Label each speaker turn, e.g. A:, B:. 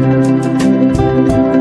A: 拜。